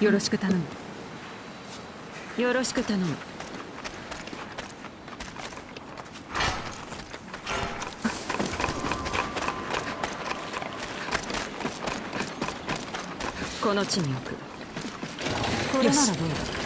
よろしく頼む。よろしく頼む。この地に置く。これならどうだ？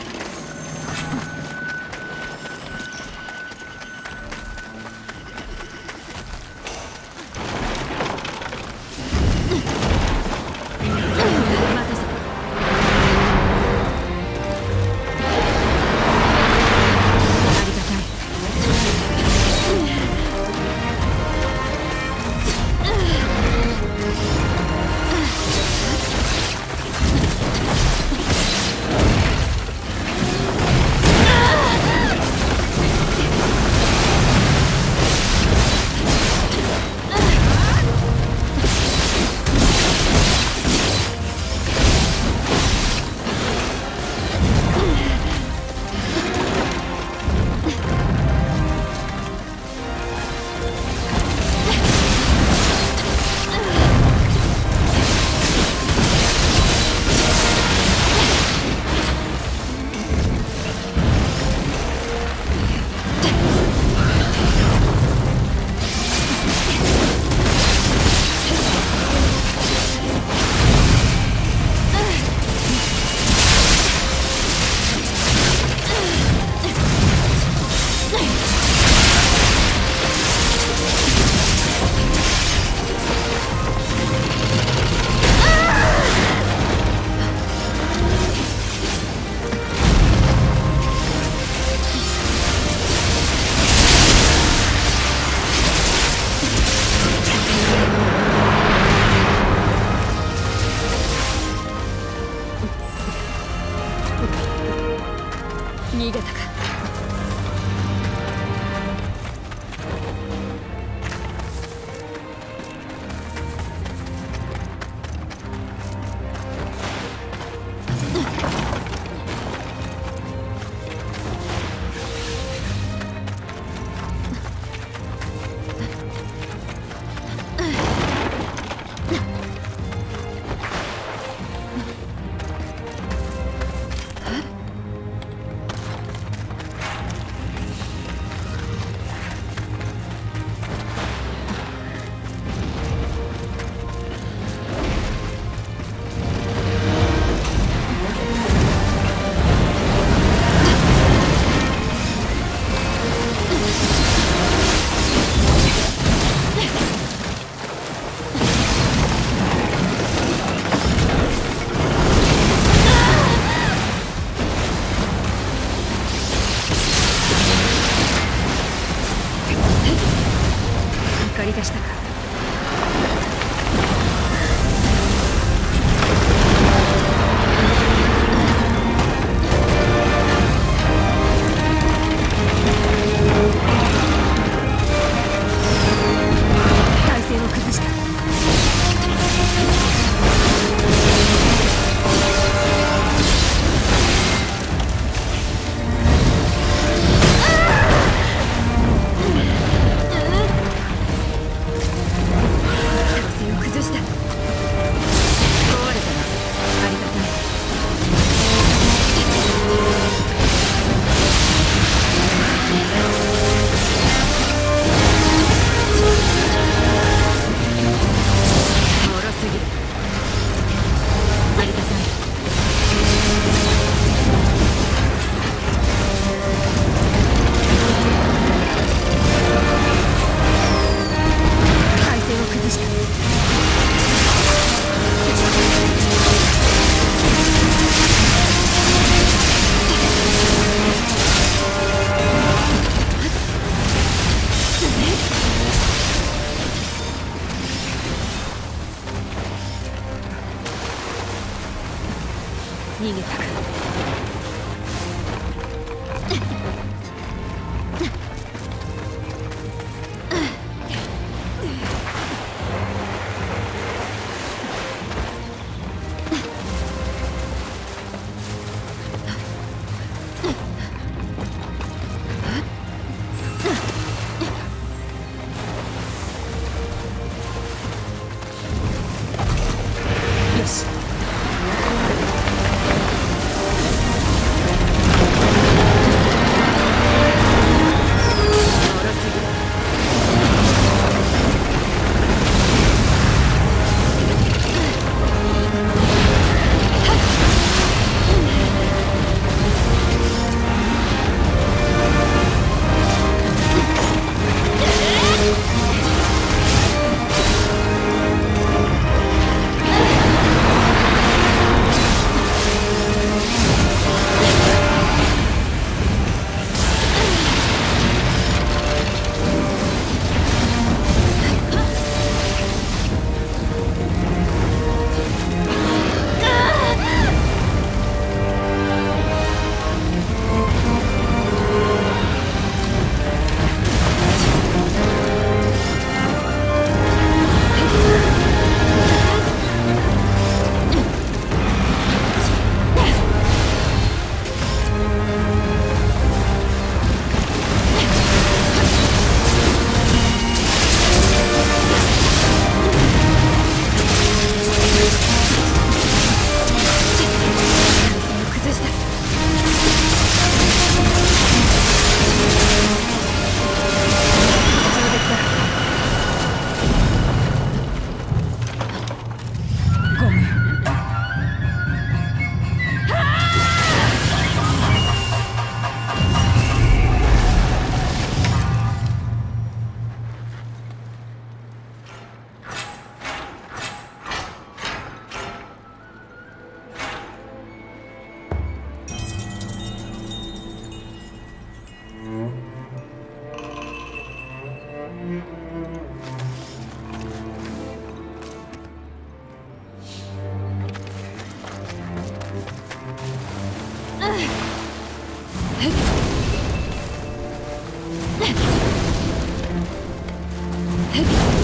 逃げたか。り出したか。逃げたく。Heavy.